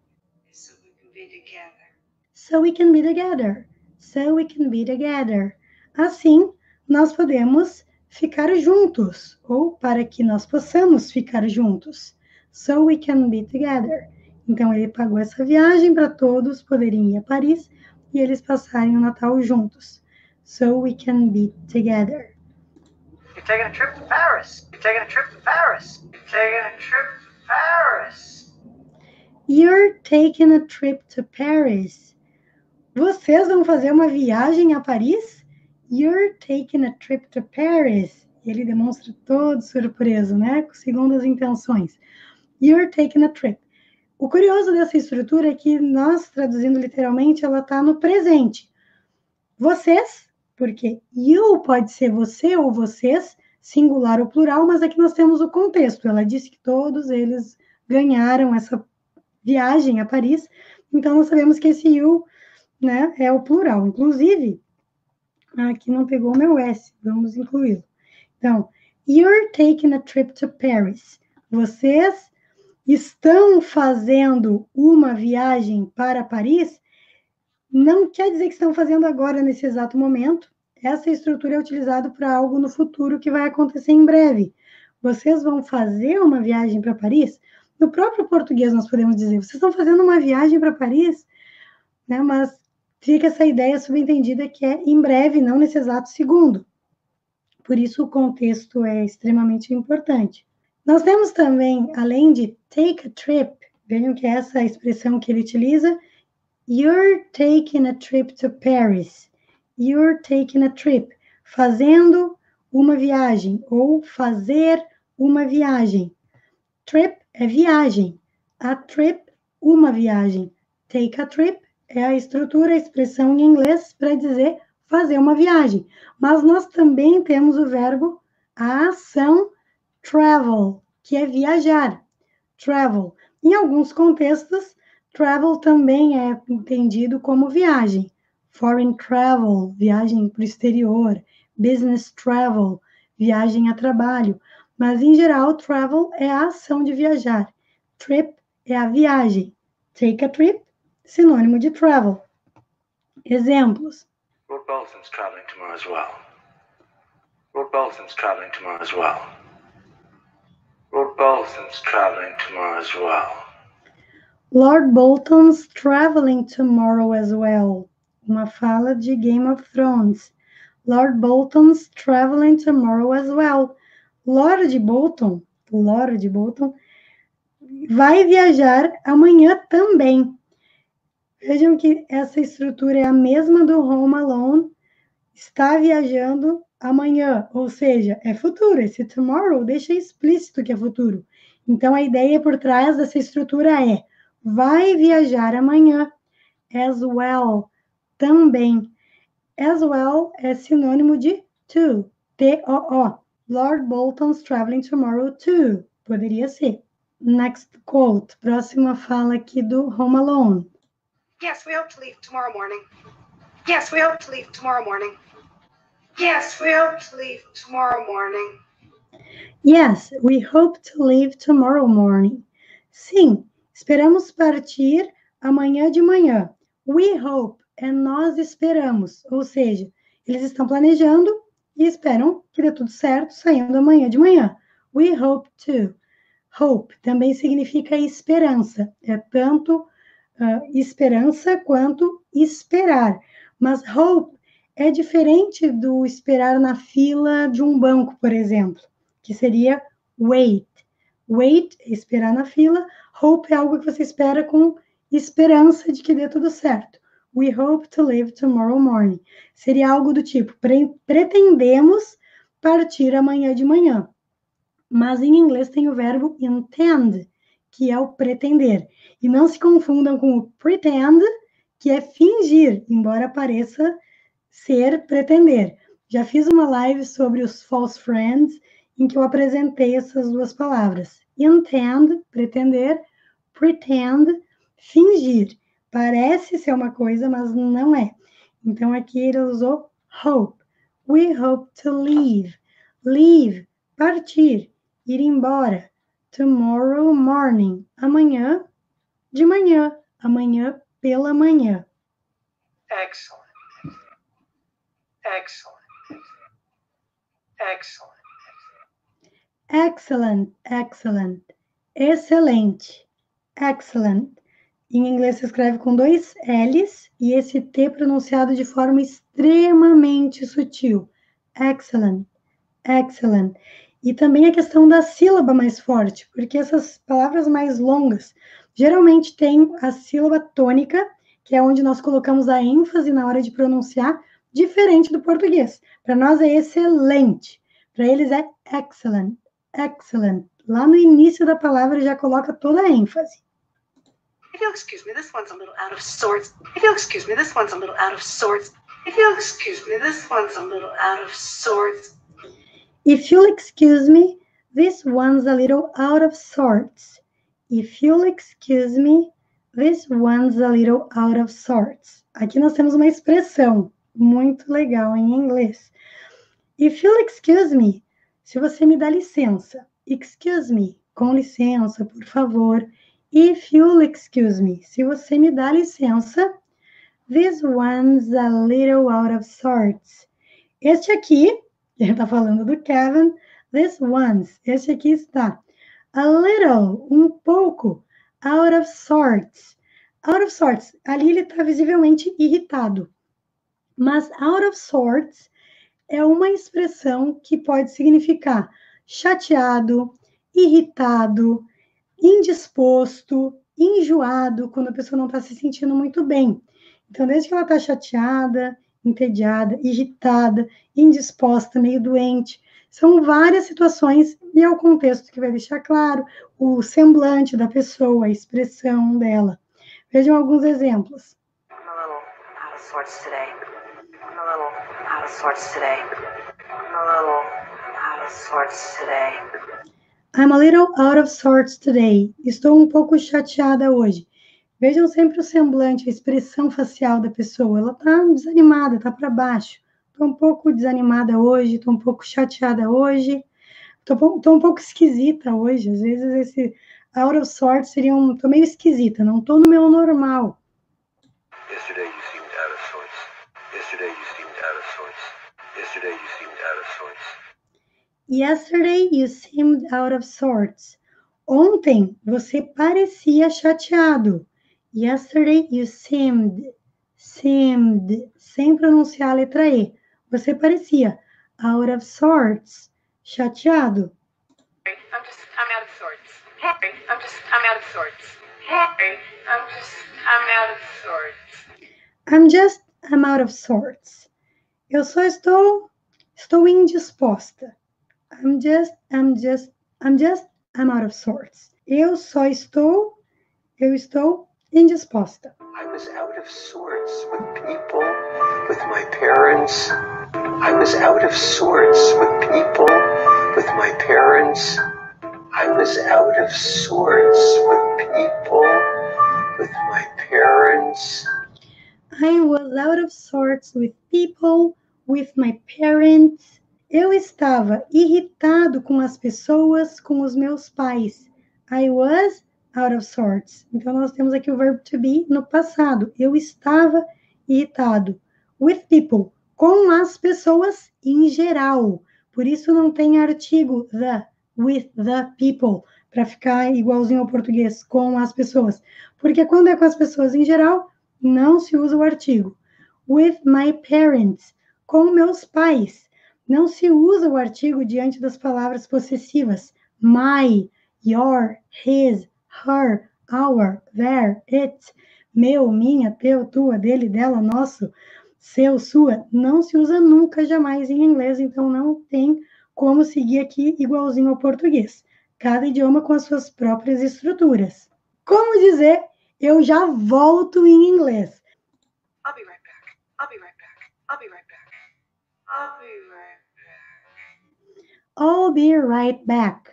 So we can be together. So we can be together. So we can be together. Assim, nós podemos ficar juntos, ou para que nós possamos ficar juntos. So we can be together. Então, ele pagou essa viagem para todos poderem ir a Paris e eles passarem o Natal juntos. So we can be together. You're taking a trip to Paris. You're taking a trip to Paris. You're taking a trip to Paris. You're taking a trip to Paris. Vocês vão fazer uma viagem a Paris? You're taking a trip to Paris. Ele demonstra todo surpreso, né? Segundo as intenções. You're taking a trip. O curioso dessa estrutura é que nós, traduzindo literalmente, ela está no presente. Vocês, porque you pode ser você ou vocês, singular ou plural, mas aqui nós temos o contexto. Ela disse que todos eles ganharam essa viagem a Paris, então nós sabemos que esse you né, é o plural. Inclusive, aqui não pegou o meu S, vamos incluí-lo. Então, you're taking a trip to Paris. Vocês estão fazendo uma viagem para Paris, não quer dizer que estão fazendo agora, nesse exato momento. Essa estrutura é utilizada para algo no futuro que vai acontecer em breve. Vocês vão fazer uma viagem para Paris? No próprio português, nós podemos dizer: vocês estão fazendo uma viagem para Paris? Né? Mas fica essa ideia subentendida que é em breve, não nesse exato segundo. Por isso, o contexto é extremamente importante. Nós temos também, além de take a trip, vejam que é essa expressão que ele utiliza, you're taking a trip to Paris. You're taking a trip, fazendo uma viagem ou fazer uma viagem. Trip é viagem. A trip, uma viagem. Take a trip é a estrutura, a expressão em inglês para dizer fazer uma viagem. Mas nós também temos o verbo, a ação travel, que é viajar. Travel. Em alguns contextos, travel também é entendido como viagem. Foreign travel, viagem para o exterior. Business travel, viagem a trabalho. Mas, em geral, travel é a ação de viajar. Trip é a viagem. Take a trip, sinônimo de travel. Exemplos. Lord Bolton's traveling tomorrow as well. Lord Bolton's traveling tomorrow as well. Lord Bolton's traveling tomorrow as well. Lord Bolton's traveling tomorrow as well. Uma fala de Game of Thrones. Lord Bolton's traveling tomorrow as well. Lord Bolton, Lord Bolton, vai viajar amanhã também. Vejam que essa estrutura é a mesma do Home Alone. Está viajando amanhã, ou seja, é futuro. Esse tomorrow deixa explícito que é futuro. Então a ideia por trás dessa estrutura é vai viajar amanhã as well, também. As well é sinônimo de to, T-O-O. Lord Bolton's traveling tomorrow too. Poderia ser. Next quote, próxima fala aqui do Home Alone. Yes, we hope to leave tomorrow morning. Yes, we hope to leave tomorrow morning. Yes, we hope to leave tomorrow morning. Yes, we hope to leave tomorrow morning. Sim, esperamos partir amanhã de manhã. We hope é nós esperamos, ou seja, eles estão planejando e esperam que dê tudo certo saindo amanhã de manhã. We hope to. Hope também significa esperança, é tanto uh, esperança quanto esperar. Mas hope é diferente do esperar na fila de um banco, por exemplo, que seria wait. Wait esperar na fila, hope é algo que você espera com esperança de que dê tudo certo. We hope to leave tomorrow morning. Seria algo do tipo: pre pretendemos partir amanhã de manhã. Mas em inglês tem o verbo intend, que é o pretender. E não se confundam com o pretend, que é fingir, embora pareça ser pretender. Já fiz uma live sobre os false friends, em que eu apresentei essas duas palavras. Intend, pretender, pretend, fingir. Parece ser uma coisa, mas não é. Então aqui ele usou hope. We hope to leave. Leave, partir, ir embora. Tomorrow morning, amanhã de manhã, amanhã pela manhã. Excellent. Excellent. Excellent. Excellent, excellent. Excelente. Excellent. Em inglês se escreve com dois L's e esse T pronunciado de forma extremamente sutil. Excellent, excellent. E também a questão da sílaba mais forte, porque essas palavras mais longas geralmente têm a sílaba tônica, que é onde nós colocamos a ênfase na hora de pronunciar, diferente do português. Para nós é excelente, para eles é excellent, excellent. Lá no início da palavra já coloca toda a ênfase. If you'll excuse me, this one's a little out of sorts. If you'll excuse me, this one's a little out of sorts. If you'll excuse me, this one's a little out of sorts. If you'll excuse me, this one's a little out of sorts. If you'll excuse me, this one's a little out of sorts. Aqui nós temos uma expressão muito legal em inglês. If you'll excuse me, se você me dá licença. Excuse me, com licença, por favor. If you'll excuse me, se você me dá licença, this one's a little out of sorts. Este aqui, <laughs> ele está falando do Kevin, this one's, este aqui está a little, um pouco, out of sorts. Out of sorts, ali ele está visivelmente irritado. Mas out of sorts é uma expressão que pode significar chateado, irritado, indisposto, enjoado, quando a pessoa não está se sentindo muito bem. Então, desde que ela está chateada, entediada, irritada, indisposta, meio doente, são várias situações e é o contexto que vai deixar claro o semblante da pessoa, a expressão dela. Vejam alguns exemplos. I'm a little out of sorts today. Estou um pouco chateada hoje. Vejam sempre o semblante, a expressão facial da pessoa. Ela está desanimada, está para baixo. Estou um pouco desanimada hoje, estou um pouco chateada hoje, estou um pouco esquisita hoje. Às vezes esse out of sorts seria um. Estou meio esquisita, não estou no meu normal. Yesterday Yesterday you seemed out of sorts. Ontem você parecia chateado. Yesterday you seemed, seemed, sem pronunciar a letra E. Você parecia out of sorts, chateado. I'm just, I'm out of sorts. I'm just, I'm out of sorts. I'm just, I'm out of sorts. I'm just, I'm out of sorts. Eu só estou Estou indisposta. I'm just, I'm just, I'm just, I'm out of sorts. Eu só estou, eu estou indisposta. I was out of sorts with people, with my parents. I was out of sorts with people, with my parents. I was out of sorts with people, with my parents. I was out of sorts with people, with my parents. Eu estava irritado com as pessoas, com os meus pais. I was out of sorts. Então, nós temos aqui o verbo to be no passado. Eu estava irritado. With people, com as pessoas em geral. Por isso não tem artigo the, with the people, para ficar igualzinho ao português, com as pessoas. Porque quando é com as pessoas em geral, não se usa o artigo. With my parents, com meus pais. Não se usa o artigo diante das palavras possessivas. My, your, his, her, our, their, it, meu, minha, teu, tua, dele, dela, nosso, seu, sua, não se usa nunca, jamais em inglês, então não tem como seguir aqui igualzinho ao português. Cada idioma com as suas próprias estruturas. Como dizer, eu já volto em inglês? I'll be right back. I'll be right back. I'll be right back. I'll be right back. I'll be right back.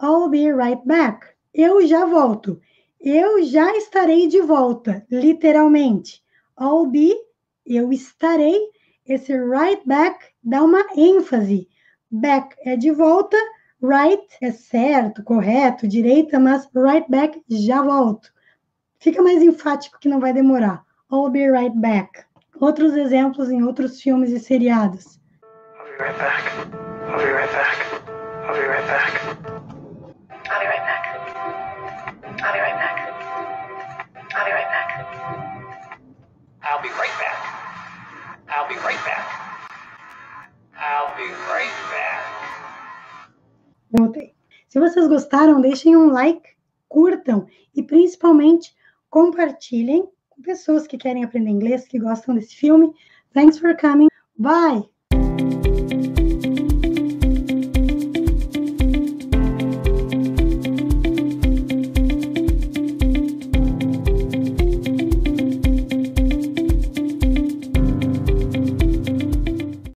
I'll be right back. Eu já volto. Eu já estarei de volta, literalmente. I'll be, eu estarei. Esse right back dá uma ênfase. Back é de volta, right é certo, correto, direita, mas right back já volto. Fica mais enfático que não vai demorar. I'll be right back. Outros exemplos em outros filmes e seriados. I'll be right back. I'll be right back. I'll be right back. I'll be right back. I'll be right back. I'll be right back. I'll be right back. I'll be right back. I'll be right back. Voltei. Se vocês gostaram, deixem um like, curtam e principalmente compartilhem com pessoas que querem aprender inglês, que gostam desse filme. Thanks for coming. Bye!